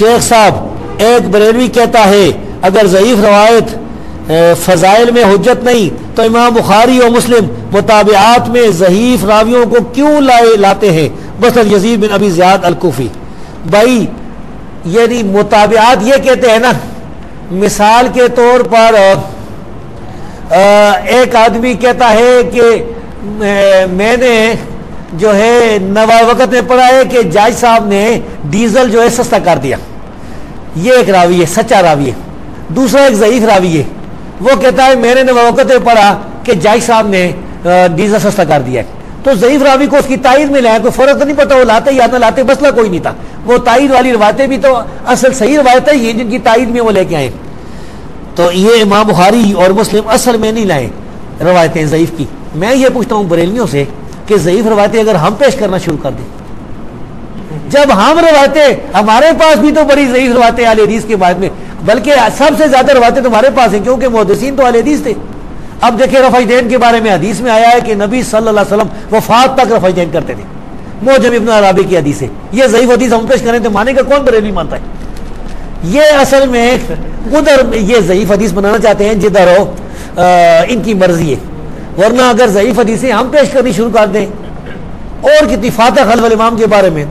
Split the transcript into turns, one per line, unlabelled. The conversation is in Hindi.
शेख साहब, एक बरेलवी कहता है, अगर ज़यीफ रवायत फ़जाइल में हजत नहीं तो इमाम बुखारी और मुस्लिम मुताबियात में ज़हीफ रावियों को क्यों लाए, लाते हैं? बस यजीद बिन अभी ज़्याद अलकूफ़ी। भाई, यानी मुताबियात ये कहते हैं ना, मिसाल के तौर पर एक आदमी कहता है कि मैंने जो है नवा वक़्त में पढ़ा है कि जाज साहब ने डीजल जो है सस्ता कर दिया। ये एक रावी है, सच्चा रावी है। दूसरा एक ज़यीफ रावी है। वो कहता है, मैंने नवा वक़्त पढ़ा कि जाय साहब ने डीजल सस्ता कर दिया है। तो ज़यीफ रावी को उसकी ताइद में लाया, कोई फ़र्क तो नहीं पता वो लाते या ना लाते, मसला कोई नहीं था। वो ताइद वाली रवायतें भी तो असल सही रवायतें ही जिनकी ताइद में वो लेके आए। तो ये इमाम बुखारी और मुस्लिम असल में नहीं लाए रवायतें ज़यीफ की। मैं ये पूछता हूँ बरेलियों से कि ज़यीफ रवायतें अगर हम पेश करना शुरू कर दें जब हम रवायतें हमारे पास भी तो बड़ी ज़यीफ रवाते आल हदीस के बाद में। बल्कि सबसे ज़्यादा रवायतें तुम्हारे पास हैं, क्योंकि मुहदसिन तो आल हदीस थे। अब देखिए रफ़ीदैन के बारे में हदीस में आया है कि नबी सल्लल्लाहु अलैहि वसल्लम वफात तक रफ़ीदैन करते थे। मोजम इब्न अराबी की हदीस है। ये ज़यीफ हदीस हम पेश करें तो मानेगा कौन बरेली मानता है? ये असल में उधर ये ज़यीफ हदीस बनाना चाहते हैं, जिधर हो इनकी मर्ज़ी है। वरना अगर ज़यीफ हदीसें हम पेश करनी शुरू कर दें, और कितनी फातह खलवल इमाम के बारे में।